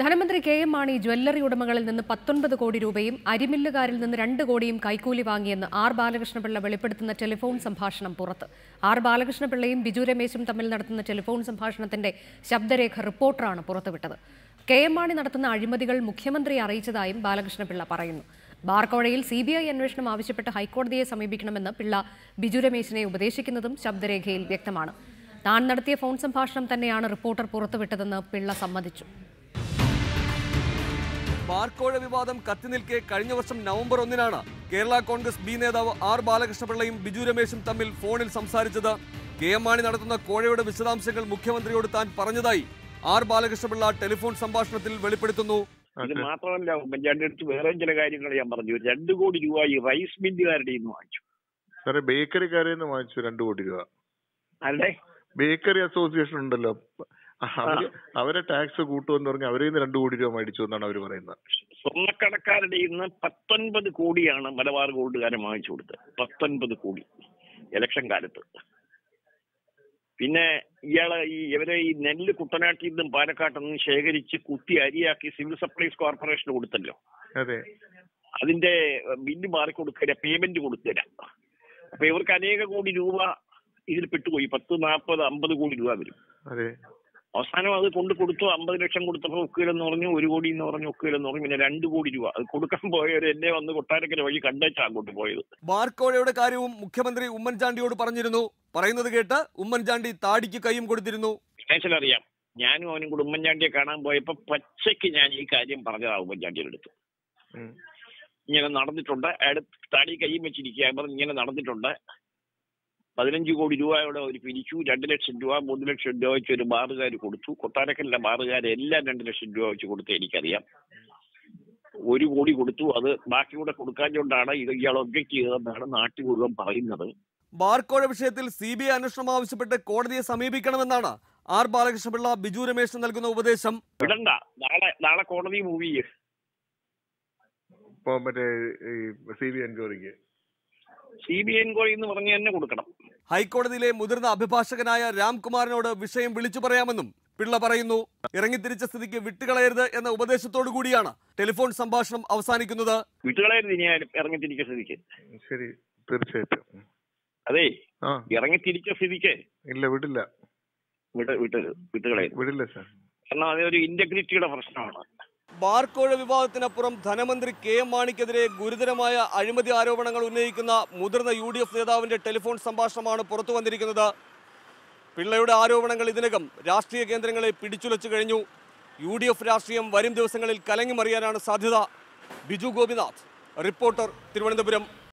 ധനമന്ത്രി K M Mani jewellery ഉടമകളിൽ നിന്ന് പത്തൊൻപത് കോടി രൂപയും അരിമില്ലുകാരിൽ നിന്ന് രണ്ട് കോടിയും കൈക്കൂലി വാങ്ങിയെന്ന് ആർ ബാലകൃഷ്ണപിള്ള വെളിപ്പെടുത്തുന്ന ടെലിഫോൺ സംഭാഷണം പുറത്ത്. ആർ ബാലകൃഷ്ണപിള്ളയും ബിജു രമേശും തമ്മിൽ നടത്തുന്ന ടെലിഫോൺ സംഭാഷണത്തിന്റെ ശബ്ദരേഖ റിപ്പോർട്ടറാണ് പുറത്തുവിട്ടത്. കെ എം മാണി നടത്തുന്ന അഴിമതികൾ മുഖ്യമന്ത്രി അറിയിച്ചതായും ബാലകൃഷ്ണപിള്ള പറയുന്നു. ബാർക്കോഴയിൽ സി ബി ഐ അന്വേഷണം ആവശ്യപ്പെട്ട് ഹൈക്കോടതിയെ സമീപിക്കണമെന്ന് പിള്ള ബിജു രമേശിനെ ഉപദേശിക്കുന്നതും ശബ്ദരേഖയിൽ വ്യക്തമാണ്. താൻ നടത്തിയ ഫോൺ സംഭാഷണം തന്നെയാണ് റിപ്പോർട്ടർ പുറത്തുവിട്ടതെന്ന് പിള്ള സമ്മതിച്ചു. ബാർക്കോഴ വിവാദം കത്തിനിൽക്കെ കഴിഞ്ഞ വർഷം നവംബർ ഒന്നിനാണ് കേരള കോൺഗ്രസ് ബി നേതാവ് ആർ ബാലകൃഷ്ണപിള്ളയും ബിജു രമേശും തമ്മിൽ ഫോണിൽ സംസാരിച്ചത്. കെ എം മാണി നടത്തുന്ന കോഴയുടെ വിശദാംശങ്ങൾ മുഖ്യമന്ത്രിയോട് താൻ പറഞ്ഞതായി ആർ ബാലകൃഷ്ണപിള്ള ടെലിഫോൺ സംഭാഷണത്തിൽ വെളിപ്പെടുത്തുന്നു. ഇത് മാത്രമല്ല ഉമ്മൻചാണ്ടിയടുത്ത് വേറെ ചില കാര്യങ്ങൾ ഞാൻ പറഞ്ഞു. രണ്ടു കോടി രൂപ ഈ റൈസ് മില്ലുകാരുടെ നിന്ന് വാങ്ങിച്ചു. സാറേ ബേക്കറിക്കാരെ നിന്ന് വാങ്ങിച്ചു രണ്ടു കോടി രൂപ. അല്ലേ ബേക്കറി അസോസിയേഷൻ ഉണ്ടല്ലോ. അവർ അവരെ ടാക്സ് കൂട്ടുമെന്ന് പറഞ്ഞ് അവരിൽ നിന്ന് രണ്ടു കോടി രൂപ മേടിച്ചു എന്നാണ് അവർ പറയുന്നത്. സ്വർണക്കടക്കാരുടെ ഇന്ന് പത്തൊൻപത് കോടിയാണ് മലബാർ ഗോൾഡുകാരൻ വാങ്ങിച്ചു കൊടുത്തത്. പത്തൊൻപത് കോടി ഇലക്ഷൻ കാലത്ത്. പിന്നെ ഇയാളെ ഈ ഇവരെ ഈ നെല്ല് കുട്ടനാട്ടിൽ നിന്നും പാലക്കാട്ടിൽ നിന്നും ശേഖരിച്ച് കുത്തി അരിയാക്കി സിവിൽ സപ്ലൈസ് കോർപ്പറേഷന് കൊടുത്തല്ലോ. അതെ. അതിന്റെ ബില്ല് മാറി കൊടുക്കുക പേയ്മെന്റ് കൊടുക്കുക അപ്പൊ ഇവർക്ക് അനേക കോടി രൂപ ഇതിൽ പെട്ടുപോയി. പത്ത് നാൽപ്പത് അമ്പത് കോടി രൂപ വരും. അവസാനം അത് കൊണ്ട് കൊടുത്തു. അമ്പത് ലക്ഷം കൊടുത്തപ്പോൾ ഒക്കുകയില്ലെന്ന് പറഞ്ഞു ഒരു കോടി എന്ന് പറഞ്ഞു ഒക്കുകയില്ലെന്ന് പറഞ്ഞു പിന്നെ രണ്ട് കോടി രൂപ. അത് കൊടുക്കാൻ പോയവർ എന്നെ വന്ന് കൊട്ടാരക്കര വഴി കണ്ടേച്ചാ അങ്ങോട്ട് പോയത്. ബാർക്കോഴയുടെ കാര്യവും മുഖ്യമന്ത്രി ഉമ്മൻചാണ്ടിയോട് പറഞ്ഞിരുന്നു. പറയുന്നത് കേട്ട് ഉമ്മൻചാണ്ടി താടിക്ക് കൈയും കൊടുത്തിരുന്നു. അറിയാം. ഞാനും അവനും കൂടെ ഉമ്മൻചാണ്ടിയെ കാണാൻ പോയപ്പോ പച്ചയ്ക്ക് ഞാൻ ഈ കാര്യം പറഞ്ഞതാ ഉമ്മൻചാണ്ടിയുടെ അടുത്ത്. ഇങ്ങനെ നടന്നിട്ടുണ്ട്. അയാൾ താടി കൈയും വെച്ചിരിക്കുക പറഞ്ഞു ഇങ്ങനെ നടന്നിട്ടുണ്ട്. പതിനഞ്ച് കോടി രൂപയോടെ ഒരു പിരിച്ചു. രണ്ട് ലക്ഷം രൂപ മൂന്ന് ലക്ഷം രൂപ വെച്ച് ഒരു ബാറുകാർ കൊടുത്തു. കൊട്ടാരക്കലിലെ മാറുകാരെ എല്ലാം രണ്ട് ലക്ഷം രൂപ വെച്ച് കൊടുത്ത് എനിക്കറിയാം. ഒരു കോടി കൊടുത്തു. അത് ബാക്കി കൂടെ കൊടുക്കാഞ്ഞുകൊണ്ടാണ് ഇത് ഇയാൾ ഒബ്ജക്ട് ചെയ്തതെന്നാണ് നാട്ടിൽ മുഴുവൻ പറയുന്നത് ബാർക്കോഴ വിഷയത്തിൽ സി ബി ഐ അന്വേഷണം ആവശ്യപ്പെട്ട് കോടതിയെ സമീപിക്കണമെന്നാണ് ആർ ബാലകൃഷ്ണപിള്ള ബിജു രമേശൻ നൽകുന്ന ഉപദേശം. വിടണ്ട. നാളെ നാളെ കോടതി മൂവി മറ്റേ ഈ സി ബി എൻക്വയറിക്ക്. സി ബി എൻക്വയറി എന്ന് പറഞ്ഞ് തന്നെ കൊടുക്കണം. ഹൈക്കോടതിയിലെ മുതിർന്ന അഭിഭാഷകനായ രാംകുമാറിനോട് വിഷയം വിളിച്ചു പറയാമെന്നും പിള്ള പറയുന്നു. ഇറങ്ങിത്തിരിച്ച സ്ഥിതിക്ക് വിട്ടുകളയരുത് എന്ന ഉപദേശത്തോടു കൂടിയാണ് ടെലിഫോൺ സംഭാഷണം അവസാനിക്കുന്നത്. വിട്ടുകളയരുത് ഇനി ആരും ഇറങ്ങിത്തിരിച്ച സ്ഥിതിക്ക്. ശരി തീർച്ചയായിട്ടും. അതെ ഇറങ്ങിത്തിരിച്ച സ്ഥിതിക്ക്. ഇല്ല വിടില്ല. വിട്ട് വിട്ട് വിട്ടുകളയരുത്. വിടില്ല സാർ. കാരണം അതൊരു ഇന്റഗ്രിറ്റിയുടെ പ്രശ്നമാണ്. ബാർക്കോഴ വിവാദത്തിനപ്പുറം ധനമന്ത്രി കെ എം മാണിക്കെതിരെ ഗുരുതരമായ അഴിമതി ആരോപണങ്ങൾ ഉന്നയിക്കുന്ന മുതിർന്ന യു ഡി എഫ് നേതാവിന്റെ ടെലിഫോൺ സംഭാഷണമാണ് പുറത്തു വന്നിരിക്കുന്നത്. പിള്ളയുടെ ആരോപണങ്ങൾ ഇതിനകം രാഷ്ട്രീയ കേന്ദ്രങ്ങളെ പിടിച്ചുലച്ചു കഴിഞ്ഞു. യു ഡി എഫ് രാഷ്ട്രീയം വരും ദിവസങ്ങളിൽ കലങ്ങിമറിയാനാണ് സാധ്യത. ബിജു ഗോപിനാഥ് റിപ്പോർട്ടർ തിരുവനന്തപുരം.